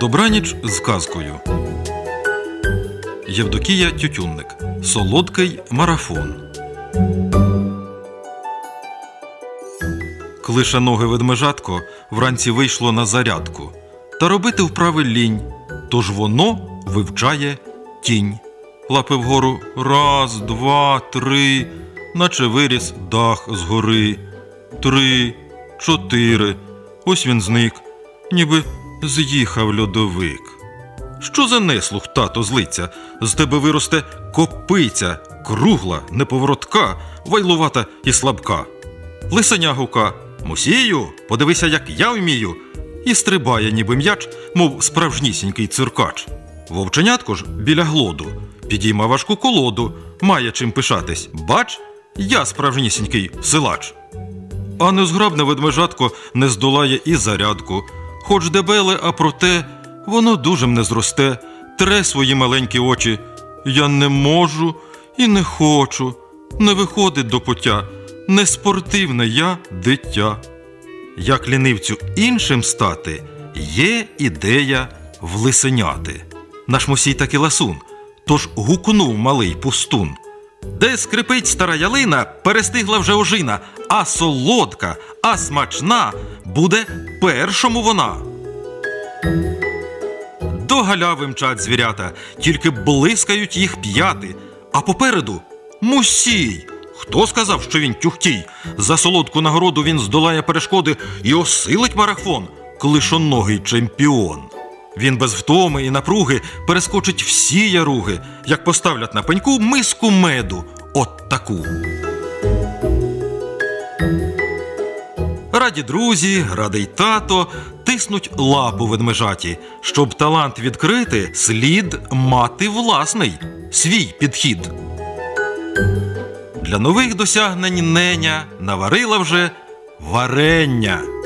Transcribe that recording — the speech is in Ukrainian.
Добраніч з казкою. Євдокія Тютюнник. Солодкий марафон. Клишаноге ведмежатко вранці вийшло на зарядку. Та робити вправи лінь. Тож воно вивчає тінь. Лапи вгору раз, два, три, наче виріс дах згори. Три, чотири. Ось він зник, ніби з'їхав льодовик. Що за неслух, тато, злиться? З тебе виросте копиця, кругла, неповоротка, вайлувата і слабка. Лисеня гука, мусію, подивися, як я вмію, і стрибає, ніби м'яч, мов справжнісінький циркач. Вовченятко ж біля глоду, підійма важку колоду, має чим пишатись. Бач, я справжнісінький силач. А незграбне ведмежатко не здолає і зарядку. Хоч дебеле, а проте воно дужем не зросте, тре свої маленькі очі. Я не можу і не хочу, не виходить до пуття, не спортивне я дитя. Як лінивцю іншим стати, є ідея влисеняти. Наш мусій таки ласун, тож гукнув малий пустун. Де скрипить стара ялина, перестигла вже ожина, а солодка, а смачна буде першому вона. До галяви мчать звірята, тільки блискають їх п'яти, а попереду мусій. Хто сказав, що він тюхтій? За солодку нагороду він здолає перешкоди і осилить марафон, клишоногий чемпіон. Він без втоми і напруги перескочить всі яруги, як поставлять на пеньку миску меду, от таку. Раді друзі, радий тато тиснуть лапу ведмежаті, щоб талант відкрити, слід мати власний свій підхід. Для нових досягнень неня наварила вже варення.